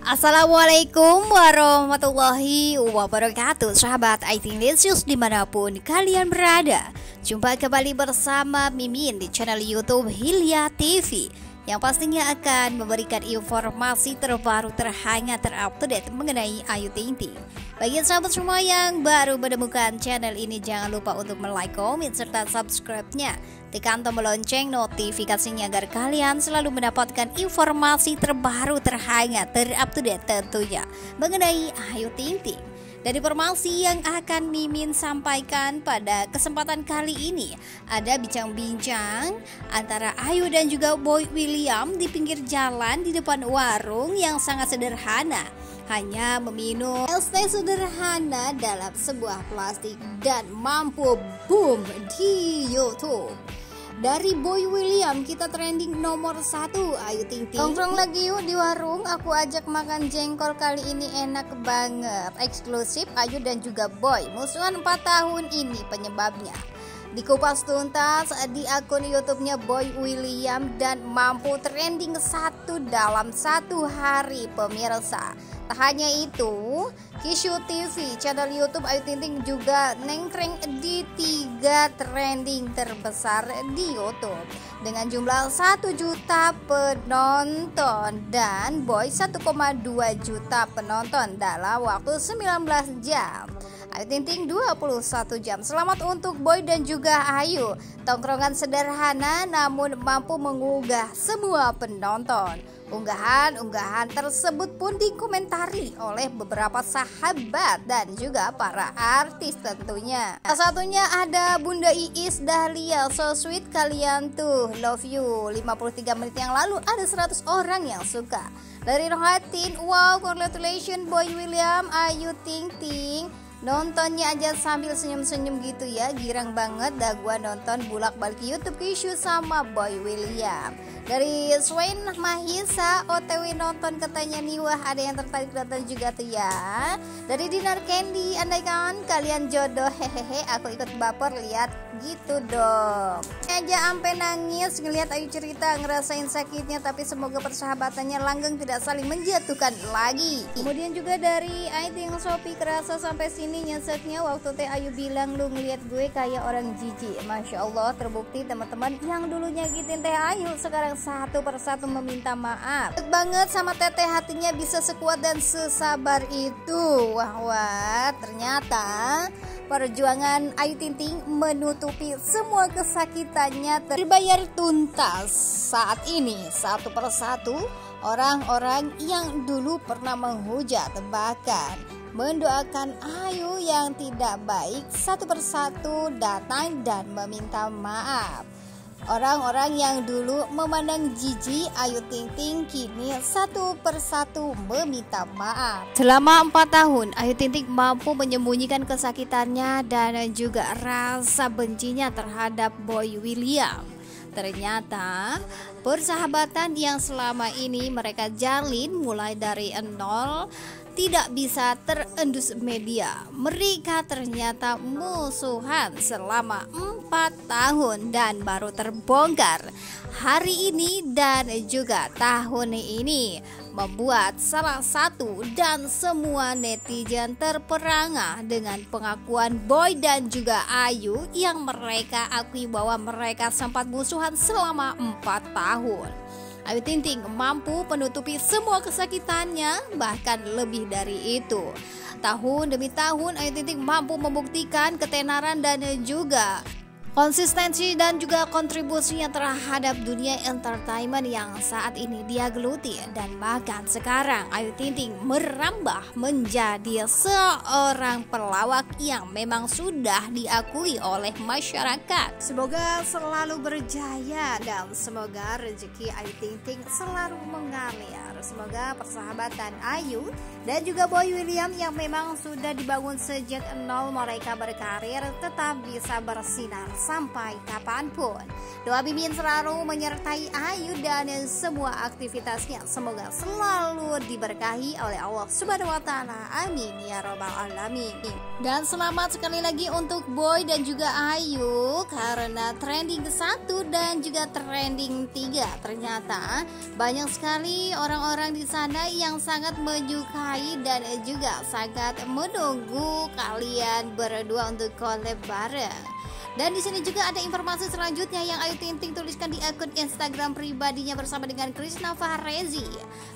Assalamualaikum warahmatullahi wabarakatuh Sahabat IT Lesius di mana pun kalian berada. Jumpa kembali bersama Mimin di channel Youtube Hilya TV Yang pastinya akan memberikan informasi terbaru terhangat terupdate mengenai Ayu Ting Ting bagi sahabat semua yang baru menemukan channel ini jangan lupa untuk like, komen, serta subscribe-nya. Tekan tombol lonceng notifikasinya agar kalian selalu mendapatkan informasi terbaru terhangat terupdate tentunya mengenai Ayu Ting Ting. Dari informasi yang akan Mimin sampaikan pada kesempatan kali ini Ada bincang-bincang antara Ayu dan juga Boy William di pinggir jalan di depan warung yang sangat sederhana hanya meminum teh sederhana dalam sebuah plastik dan mampu boom di YouTube. Dari Boy William kita trending nomor satu. Ayu Ting Ting. Nongkrong lagi yuk di warung. Aku ajak makan jengkol kali ini enak banget. Eksklusif Ayu dan juga Boy. Musuhan 4 tahun ini penyebabnya Dikupas tuntas di akun YouTube-nya Boy William dan mampu trending satu dalam satu hari pemirsa. Tak hanya itu, Kishu TV, channel YouTube Ayu Ting Ting juga nengkreng di tiga trending terbesar di YouTube dengan jumlah 1 juta penonton dan Boy 1,2 juta penonton dalam waktu 19 jam. Ayu Ting Ting 21 jam. Selamat untuk Boy dan juga Ayu. Tongkrongan sederhana namun mampu mengugah semua penonton. Unggahan-unggahan tersebut pun dikomentari oleh beberapa sahabat dan juga para artis tentunya. Salah satunya ada Bunda Iis Dahlia, so sweet kalian tuh, love you. 53 menit yang lalu ada 100 orang yang suka. Dari Rohatin, wow, congratulations Boy William, Ayu Ting Ting. Nontonnya aja sambil senyum-senyum gitu ya Girang banget dah gua nonton bulak balik YouTube Kishu sama Boy William dari Swain Mahisa OTW nonton katanya nih wah ada yang tertarik nonton juga tuh ya. Dari Dinar Candy andaikan kalian jodoh hehehe aku ikut baper lihat gitu dong. Aja ampe nangis ngelihat Ayu cerita ngerasain sakitnya tapi semoga persahabatannya langgeng tidak saling menjatuhkan lagi. Kemudian juga dari Aiting Shopee kerasa sampai sini nyeseknya waktu Teh Ayu bilang lu ngelihat gue kayak orang jijik. Masya Allah terbukti teman-teman yang dulunya nyakitin Teh Ayu sekarang satu persatu meminta maaf. Banget sama teteh hatinya bisa sekuat dan sesabar itu. Wah wah ternyata perjuangan Ayu Ting Ting menutupi semua kesakitannya terbayar tuntas saat ini. Satu persatu orang-orang yang dulu pernah menghujat bahkan mendoakan Ayu yang tidak baik satu persatu datang dan meminta maaf Orang-orang yang dulu memandang jijik Ayu Ting Ting kini satu persatu meminta maaf. Selama empat tahun, Ayu Ting Ting mampu menyembunyikan kesakitannya dan juga rasa bencinya terhadap Boy William. Ternyata persahabatan yang selama ini mereka jalin mulai dari nol tidak bisa terendus media. Mereka ternyata musuhan selama empat tahun dan baru terbongkar hari ini dan juga tahun ini membuat salah satu dan semua netizen terperangah dengan pengakuan Boy dan juga Ayu yang mereka akui bahwa mereka sempat musuhan selama empat tahun. Ayu Ting Ting mampu menutupi semua kesakitannya bahkan lebih dari itu. Tahun demi tahun Ayu Ting Ting mampu membuktikan ketenaran dan juga Konsistensi dan juga kontribusinya terhadap dunia entertainment yang saat ini dia geluti dan bahkan sekarang Ayu Ting Ting merambah menjadi seorang pelawak yang memang sudah diakui oleh masyarakat. Semoga selalu berjaya dan semoga rezeki Ayu Ting Ting selalu mengalir. Semoga persahabatan Ayu dan juga Boy William yang memang sudah dibangun sejak nol mereka berkarir tetap bisa bersinar sampai kapan pun. Doa Mimin selalu menyertai Ayu dan semua aktivitasnya. Semoga selalu diberkahi oleh Allah Subhanahu wa taala. Amin ya robbal alamin. Dan selamat sekali lagi untuk Boy dan juga Ayu karena trending ke satu dan juga trending tiga ternyata banyak sekali orang-orang di sana yang sangat menyukai dan juga sangat menunggu kalian berdua untuk collab bareng. Dan di sini juga ada informasi selanjutnya yang Ayu Ting Ting tuliskan di akun Instagram pribadinya bersama dengan Krishna Fahrezi.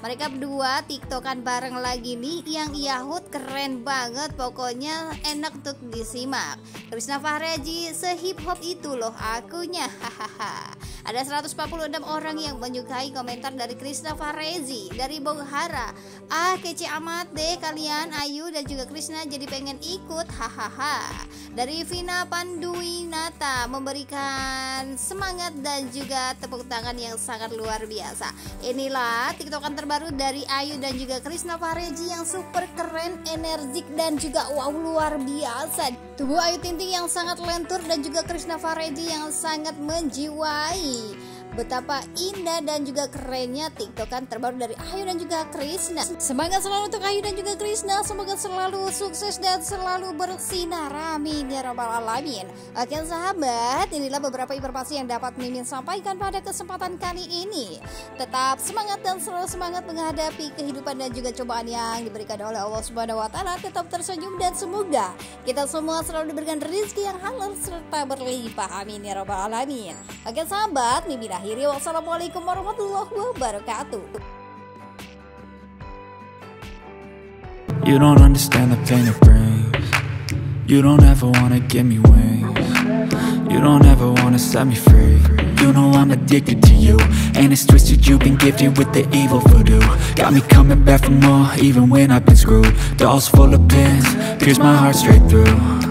Mereka berdua tiktokan bareng lagi nih yang Yahut keren banget pokoknya enak untuk disimak. Krishna Fahrezi sehip hop itu loh akunya hahaha. Ada 146 orang yang menyukai komentar dari Krishna Fahrezi dari Bonghara. Ah kece amat deh kalian Ayu dan juga Krishna jadi pengen ikut hahaha. Dari Vina Pandui Nata memberikan semangat dan juga tepuk tangan yang sangat luar biasa. Inilah TikTokan terbaru dari Ayu dan juga Krisna Fareji yang super keren, energik dan juga wow luar biasa. Tubuh Ayu Tinting yang sangat lentur dan juga Krisna Fareji yang sangat menjiwai betapa indah dan juga kerennya tiktokan terbaru dari Ayu dan juga Krisna. Semangat selalu untuk Ayu dan juga Krisna. Semoga selalu sukses dan selalu bersinar. Amin. Ya robbal alamin. Oke sahabat inilah beberapa informasi yang dapat Mimin sampaikan pada kesempatan kali ini. Tetap semangat dan selalu semangat menghadapi kehidupan dan juga cobaan yang diberikan oleh Allah Subhanahu wa taala. Tetap tersenyum dan semoga kita semua selalu diberikan rezeki yang halal serta berlimpah. Amin. Ya robbal alamin. Oke sahabat Mimin akhiri wassalamualaikum warahmatullahi wabarakatuh. You don't understand the pain it brings. You don't ever wanna give me wings. You don't ever wanna set me free. You know I'm addicted to you And it's twisted you've been gifted with the evil voodoo. Got me coming back for more even when I've been screwed. Dolls full of pins, pierce my heart straight through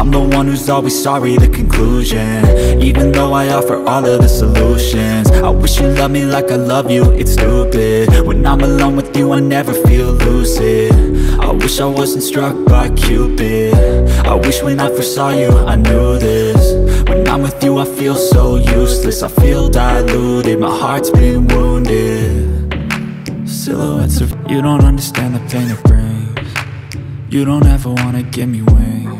I'm the one who's always sorry, the conclusion. Even though I offer all of the solutions. I wish you loved me like I love you, it's stupid. When I'm alone with you, I never feel lucid. I wish I wasn't struck by Cupid. I wish when I first saw you, I knew this. When I'm with you, I feel so useless. I feel diluted, my heart's been wounded. Silhouettes of You don't understand the pain it brings. You don't ever wanna give me wings